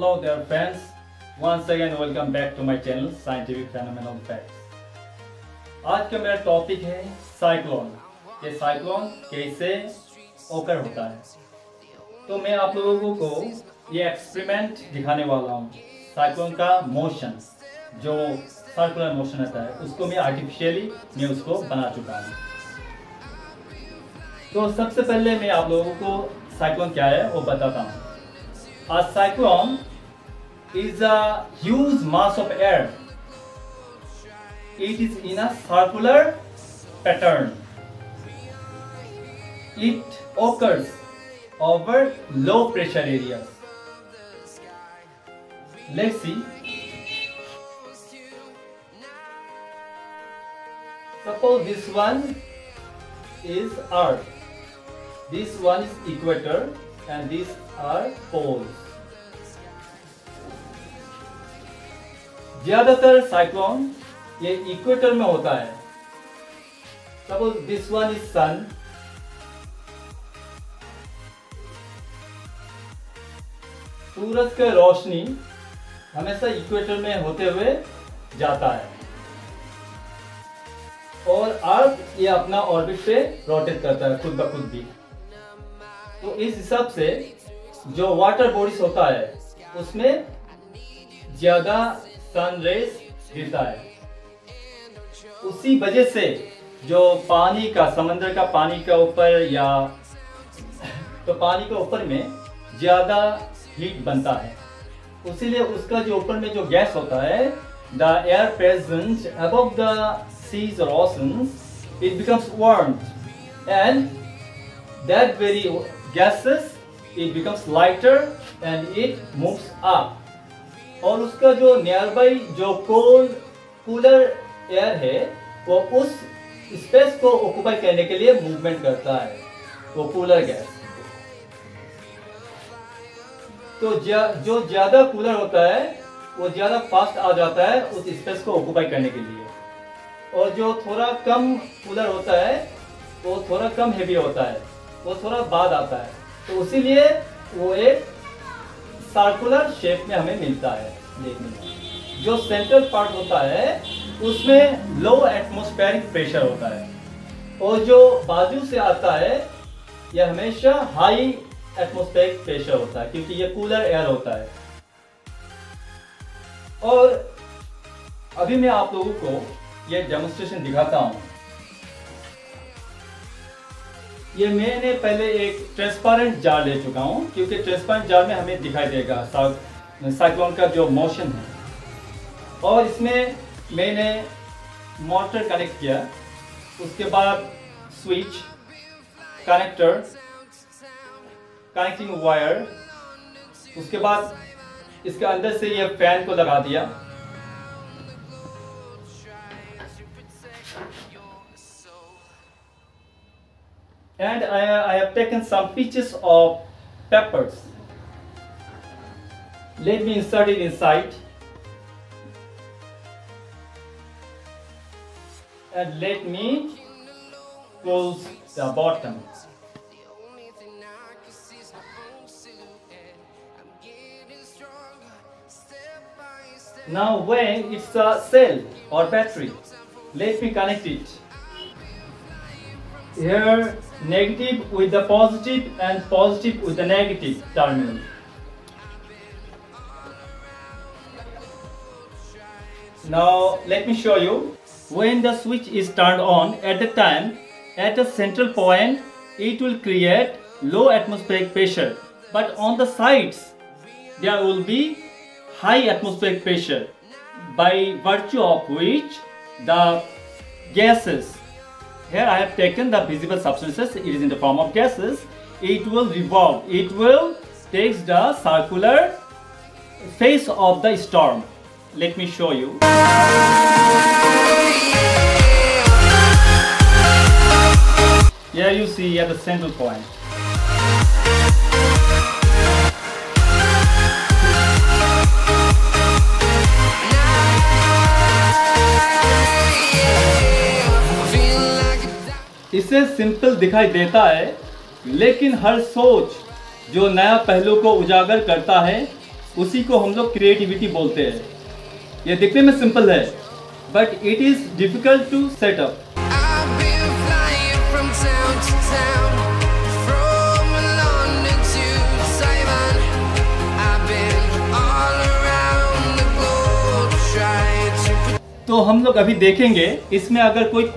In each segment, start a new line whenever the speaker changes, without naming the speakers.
Hello there, friends. Once again, welcome back to my channel, Scientific Phenomenal Facts. आज का मेरा topic है cyclone ये साइक्लोन कैसे ओकर होता है? तो मैं आप लोगों को ये एक्सपेरिमेंट दिखाने वाला हूँ। साइक्लोन का मोशन जो सर्कुलर मोशन रहता है, उसको मैं आर्टिफिशियली मैं उसको बना चुका हूँ। तो सबसे पहले मैं आप लोगों को साइक्लोन क्या है वो बताता हूँ। A cyclone is a huge mass of air. It is in a circular pattern. It occurs over low pressure areas. Let's see. Suppose this one is Earth. This one is equator and these are poles. ज़्यादातर cyclone ये equator में होता है। Suppose this one is sun सूरज का रोशनी हमेशा equator में होते हुए जाता है। और अर्थ ये अपना ऑर्बिट पे रोटेट करता है, खुद ब खुद भी। तो इस हिसाब से जो वाटर बॉडीज होता है, उसमें ज़्यादा सन रेस गिरता है। उसी वजह से जो पानी का, समंदर का पानी का ऊपर या तो पानी के ऊपर में ज़्यादा हीट बनता है। इसीलिए उसका जो ऊपर में जो गैस होता है the air present above the seas और oceans it becomes warm and that very gases, it becomes lighter and it moves और उसका जो नियर बाई जो कोल्ड कूलर एयर है वो उस स्पेस को ऑक्यूपाई करने के लिए मूवमेंट करता है वो कूलर गैस। तो ज्या, जो ज़्यादा कूलर होता है वो ज़्यादा फास्ट आ जाता है उस स्पेस को ऑक्यूपाई करने के लिए। और जो थोड़ा कम कूलर होता है वो थोड़ा कम हेवी होता है वो थोड़ा बाद आता है। तो इसीलिए वो एक सर्कुलर शेप में हमें मिलता है, देखने में। जो सेंट्रल पार्ट होता है, उसमें लो एटमोस्फेरिक प्रेशर होता है। और जो बाजू से आता है, यह हमेशा हाई एटमोस्फेरिक प्रेशर होता है, क्योंकि ये कूलर एयर होता है। और अभी मैं आप लोगों को यह डेमोन्स्ट्रेशन दिखाता हूँ। ये मैंने पहले एक ट्रांसपेरेंट जार ले चुका हूँ, क्योंकि ट्रांसपेरेंट जार में हमें दिखाई देगा साइक्लोन का जो मोशन है। और इसमें मैंने मोटर कनेक्ट किया। उसके बाद स्विच कनेक्टर कनेक्टिंग वायर उसके बाद इसके अंदर से ये फ़ैन को लगा दिया। And I, I have taken some pieces of peppers. Let me insert it inside. And let me close the bottom. Now when it's a cell or battery, let me connect it. Here negative with the positive and positive with the negative terminal. Now let me show you when the switch is turned on at the time at a central point it will create low atmospheric pressure but on the sides there will be high atmospheric pressure by virtue of which the gases here I have taken the visible substances, it is in the form of gases. It will revolve, it will take the circular face of the storm. Let me show you. Here you see at the central point. इसे simple दिखाई देता है लेकिन हर सोच जो नया पहलू को उजागर करता है उसी को हम लोग क्रिएटिविटी बोलते हैं ये दिखने में सिंपल है but it is difficult to set up
I've been flying from town to town, from London to Taiwan. I've been all around the globe trying to
तो हम लोग अभी देखेंगे इसमें अगर कोई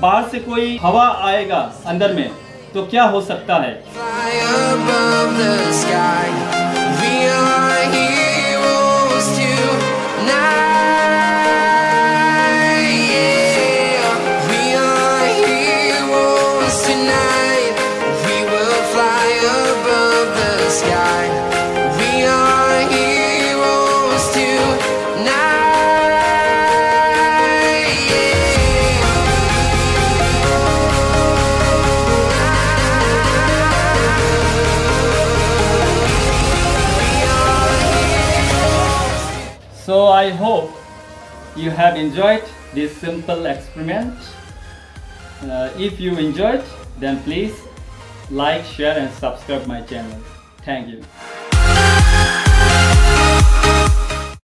बाहर से कोई हवा आएगा अंदर में तो क्या हो सकता है? I hope you have enjoyed this simple experiment. Uh, if you enjoyed, then please like, share and subscribe my channel. Thank you.